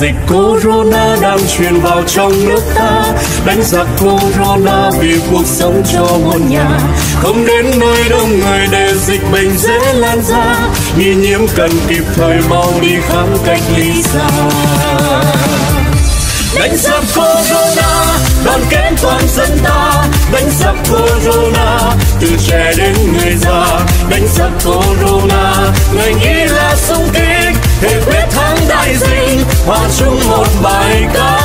Dịch Corona đang truyền vào trong nước ta. Đánh giặc Corona vì cuộc sống cho muôn nhà. Không đến nơi đông người để dịch bệnh dễ lan ra. Nghi nhiễm cần kịp thời mau đi khám cách ly xa. Đánh giặc corona, đoàn kết toàn dân ta. Đánh giặc corona, từ trẻ đến người già. Đánh giặc corona ngành y là sung kích. Thể quyết thắng đại dịch hòa chung một bài ca.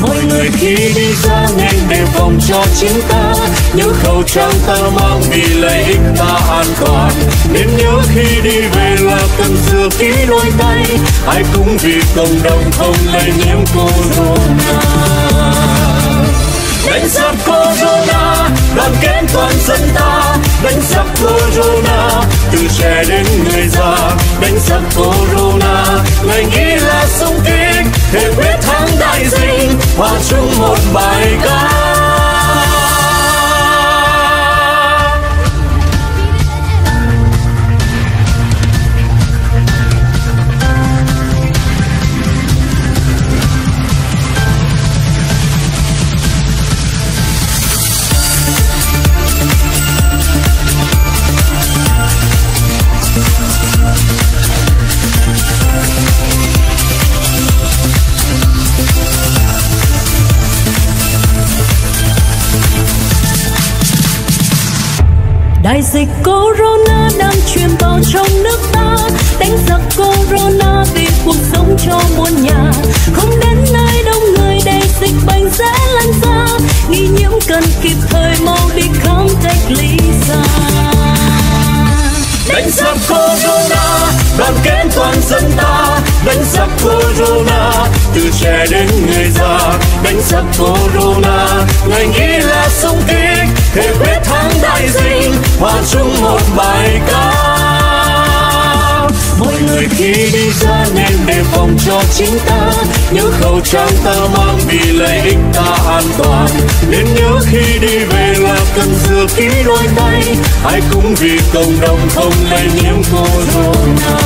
Mỗi người khi đi ra nên đề phòng cho chính ta. Nhớ khẩu trang ta mang vì lợi ích ta an toàn. Nên nhớ khi đi về là cần giữ kỹ đôi tay. Ai cũng vì cộng đồng không lây nhiễm corona. Đánh giặc corona, đoàn kết toàn dân ta. Đánh giặc corona, từ trẻ đến người già ngành nghĩ là sung kích thể quyết thắng đại dịch, hòa chung một bài ca. đại dịch corona đang truyền vào trong nước ta. Đánh giặc corona vì cuộc sống cho muôn nhà. Không đến nơi đông người để dịch bệnh dễ lan ra. Nghi nhiễm cần kịp thời mau đi khám cách ly xa. Đánh giặc corona, đoàn kết toàn dân ta. Đánh giặc corona, từ trẻ đến người già. Đánh giặc corona ngành y là sung kích. Thể khi đi ra nên đề phòng cho chính ta, nhớ khẩu trang ta mang vì lợi ích ta an toàn. Nên nhớ khi đi về là cần rửa kỹ đôi tay hãy cũng vì cộng đồng không lây nhiễm corona.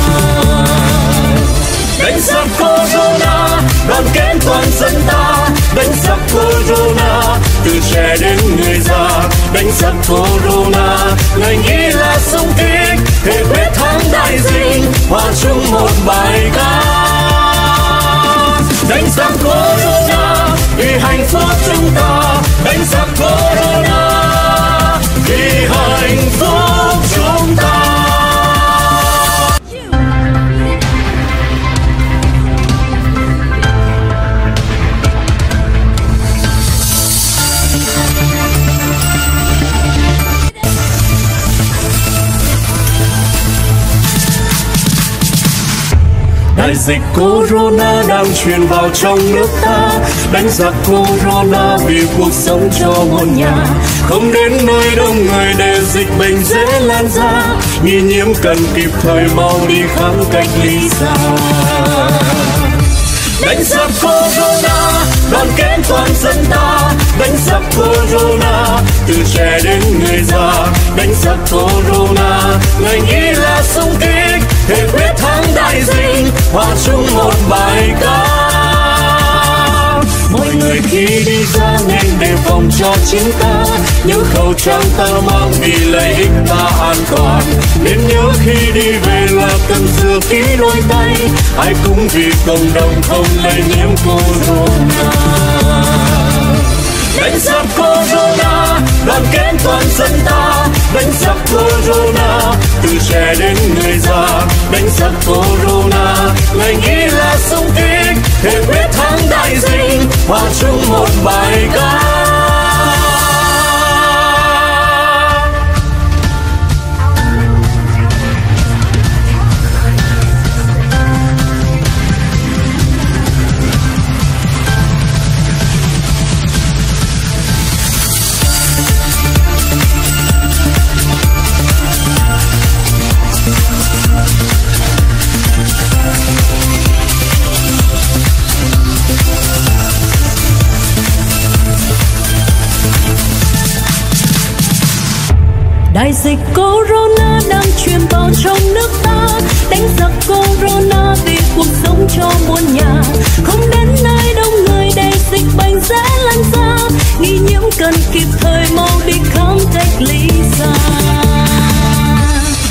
Đánh giặc corona, đoàn kết toàn dân ta, đánh giặc corona từ trẻ đến người già, đánh giặc corona, ngành y là sung kích thể quyết thắng đại dịch, hòa chung một bài ca. Đánh giặc corona, vì hạnh phúc chúng ta, đánh giặc corona. Đại dịch corona đang truyền vào trong nước ta. Đánh giặc corona vì cuộc sống cho muôn nhà. Không đến nơi đông người để dịch bệnh dễ lan ra. Nghi nhiễm cần kịp thời mau đi khám cách ly xa. Đánh giặc corona, đoàn kết toàn dân ta. Đánh giặc corona, từ trẻ đến người già. Đánh giặc corona ngành y là sung kích thể quyết thắng đại dịch hòa chung một bài ca. Mỗi người khi đi ra nên đề phòng cho chính ta những khẩu trang ta mang vì lợi ích ta an toàn. Nên nhớ khi đi về là cần giữ kỹ đôi tay. Ai cũng vì cộng đồng không lây nhiễm corona. Đánh giặc corona đoàn kết toàn dân ta, đánh giặc corona, từ trẻ đến người già, đánh giặc corona. Ngành y là sung kích thêm quyết thắng đại dịch, hòa chung đại dịch corona đang truyền vào trong nước ta. Đánh giặc corona vì cuộc sống cho muôn nhà. Không đến nơi đông người để dịch bệnh dễ lan ra. Nghi nhiễm cần kịp thời mau đi khám cách ly xa.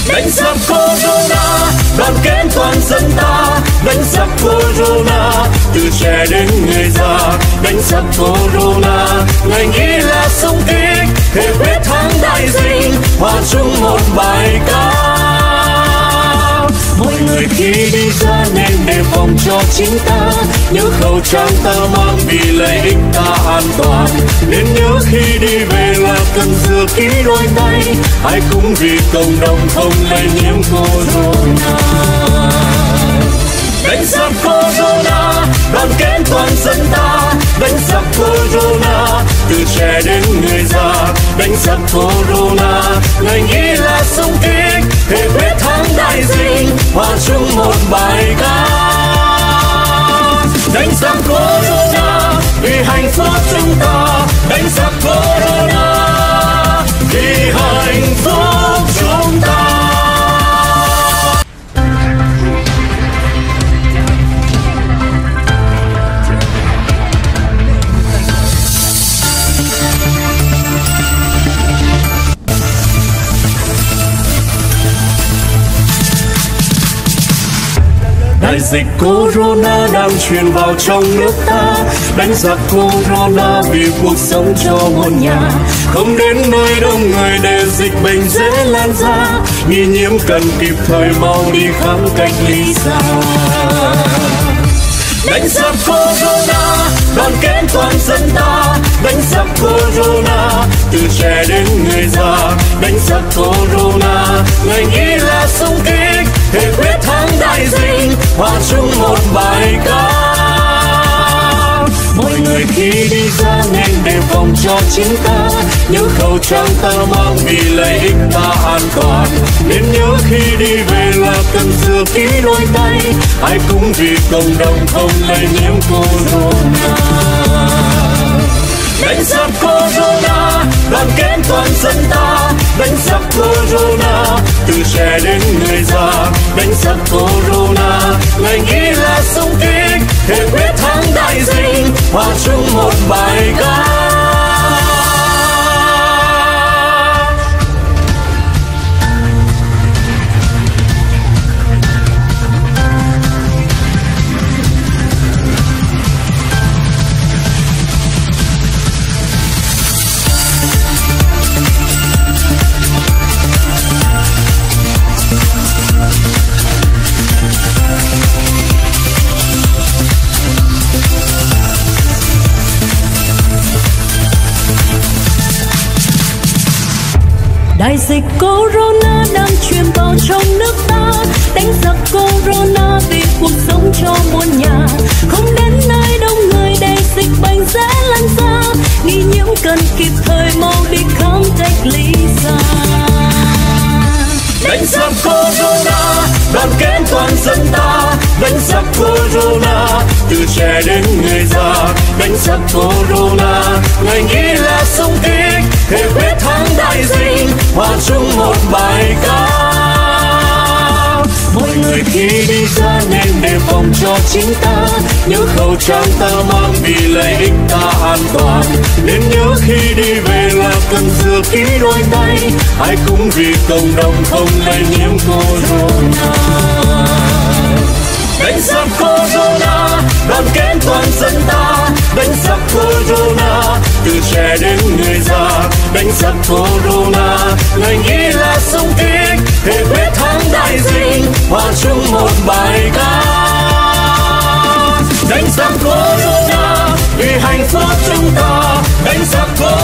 Đánh giặc corona, đoàn kết toàn dân ta đánh sắp corona, từ trẻ đến người già. Đánh sắp corona ngày nghĩ là sông kích. Thể quyết thắng đại dịch, hòa chung một bài ca. Mỗi người khi đi ra nên đề phòng cho chính ta. Nhớ khẩu trang ta mang vì lợi ích ta an toàn. Nên nhớ khi đi về là cần rửa kỹ đôi tay. Ai cũng vì cộng đồng không lây nhiễm corona. Corona kết toàn dân ta. Đánh giặc corona, từ trẻ đến người già. Đánh giặc corona ngày nghĩ là sung kích. Thể quyết thắng đại dịch, hòa chung một bài ca. Đánh giặc corona. Đại dịch corona đang truyền vào trong nước ta. Đánh giặc corona vì cuộc sống cho muôn nhà. Không đến nơi đông người để dịch bệnh dễ lan ra. Nghi nhiễm cần kịp thời mau đi khám cách ly xa. Đánh giặc corona, đoàn kết toàn dân ta. Đánh giặc corona, từ trẻ đến người già. Đánh giặc corona ngành nghĩ là sung kích hòa chung một bài ca. Mỗi người khi đi ra nên đề phòng cho chính ta. Nhớ khẩu trang ta mang vì lợi ích ta an toàn. Nên nhớ khi đi về là cần rửa kỹ đôi tay. Ai cũng vì cộng đồng không lây nhiễm corona. Đánh giặc corona đoàn kết toàn dân ta, đánh sắp corona. Từ trẻ đến người già, đánh sắp corona. Ngày nghĩ là sung kích thể quyết thắng đại dịch. Hòa chung một bài ca. dịch corona đang truyền vào trong nước ta. Đánh giặc corona vì cuộc sống cho muôn nhà. Không đến nơi đông người để dịch bệnh dễ lan ra. Nghi nhiễm cần kịp thời mau đi khám cách ly xa. Đánh giặc corona, đoàn đánh giặc corona, từ trẻ đến người già. Đánh giặc corona ngày nghĩ là sung kích. Thể quyết thắng đại dịch, hòa chung một bài ca. Mỗi người khi đi ra nên đề phòng cho chính ta. Nhớ khẩu trang ta mang vì lợi ích ta an toàn. Nên nhớ khi đi về là cần rửa kỹ đôi tay. Ai cũng vì cộng đồng không lây nhiễm corona đánh giặc corona đoàn kết toàn dân ta. Đánh giặc corona từ trẻ đến người già. Đánh giặc corona ngành y là sung kích. Thể quyết thắng đại dịch, hòa chung một bài ca. Đánh giặc corona vì hạnh phúc chúng ta. Đánh giặc corona